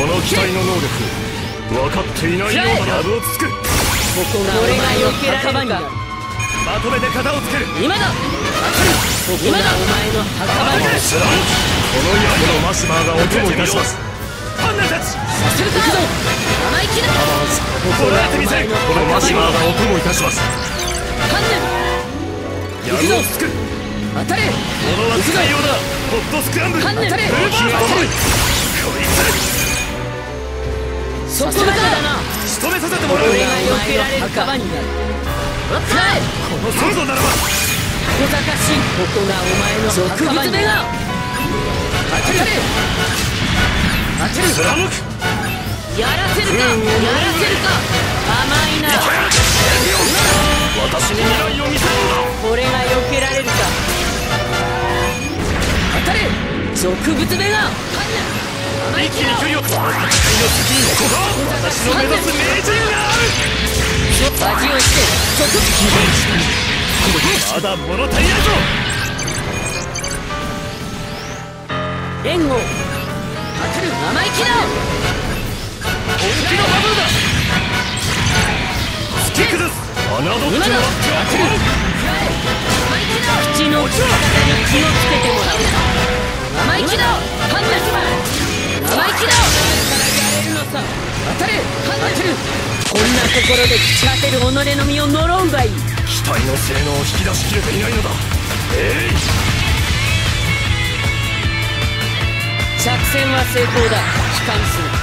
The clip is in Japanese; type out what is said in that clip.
分かっていないようだなをつく。ここが俺が避けられるか。まとめて型をつける。今だ。ここがお前の墓場。にこの矢のマシマーがお供いたします。パンナたちさせるか生意気だ。こらえてみせ。このマシマーがお供いたします。パンナ矢をつく。当たれ。物は使いようだホットスクランブルパンナ当たれブルバーこいつそこだな仕留めさせてもらう俺が避けられる墓場になるこの想像ならば小賢しいここがお前の墓場になる当たれ当てる貫くやらせるかやらせるか甘いな私に未来を見せるんだ俺が避けられるか当たれ植物目が一気に距離を戦いの先にここ私の目指す名人がある味をして即まだ物足りないぞ援護当たる生意気だ本気のバブルだ突き崩す侮ってはっては困る口の利き方に気をつけ当たれ当てる。こんなところで朽ち果てる己の身を呪うがいい。機体の性能を引き出しきれていないのだ。えい。着船は成功だ。機関数